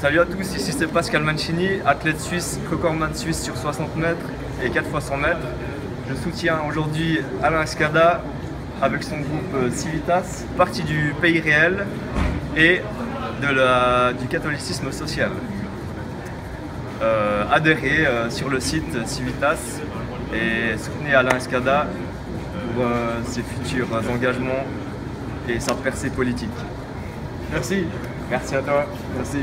Salut à tous, ici c'est Pascal Mancini, athlète suisse, recordman suisse sur 60 mètres et 4 fois 100 mètres. Je soutiens aujourd'hui Alain Escada avec son groupe euh, Civitas, parti du pays réel et de la, du catholicisme social. Euh, adhérez euh, sur le site Civitas et soutenez Alain Escada pour euh, ses futurs engagements et sa percée politique. Merci. Merci à toi. Merci.